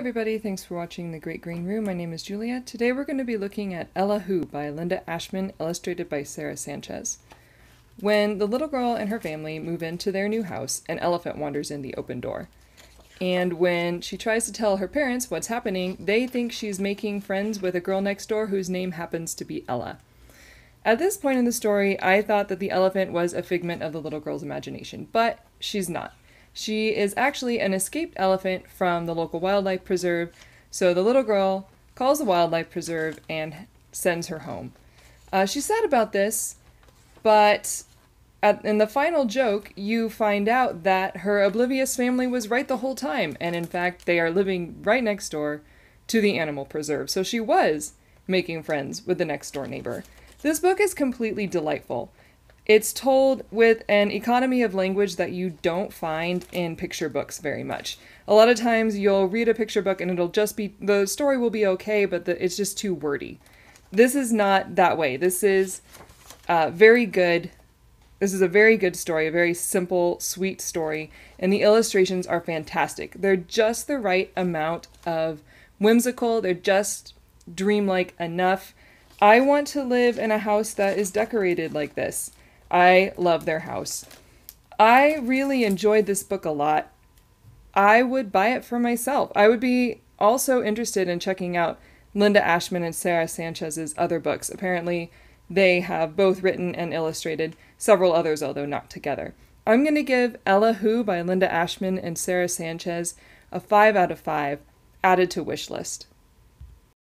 everybody, thanks for watching The Great Green Room. My name is Julia. Today we're going to be looking at Ella Who by Linda Ashman, illustrated by Sara Sanchez. When the little girl and her family move into their new house, an elephant wanders in the open door. And when she tries to tell her parents what's happening, they think she's making friends with a girl next door whose name happens to be Ella. At this point in the story, I thought that the elephant was a figment of the little girl's imagination, but she's not. She is actually an escaped elephant from the local wildlife preserve, so the little girl calls the wildlife preserve and sends her home. Uh, she's sad about this, but at, in the final joke, you find out that her oblivious family was right the whole time, and in fact, they are living right next door to the animal preserve. So she was making friends with the next door neighbor. This book is completely delightful. It's told with an economy of language that you don't find in picture books very much. A lot of times you'll read a picture book and it'll just be the story will be okay, but the, it's just too wordy. This is not that way. This is uh, very good. This is a very good story, a very simple, sweet story, and the illustrations are fantastic. They're just the right amount of whimsical, they're just dreamlike enough. I want to live in a house that is decorated like this. I love their house. I really enjoyed this book a lot. I would buy it for myself. I would be also interested in checking out Linda Ashman and Sara Sanchez's other books. Apparently, they have both written and illustrated several others, although not together. I'm going to give Ella Who by Linda Ashman and Sara Sanchez a 5 out of 5, added to wish list.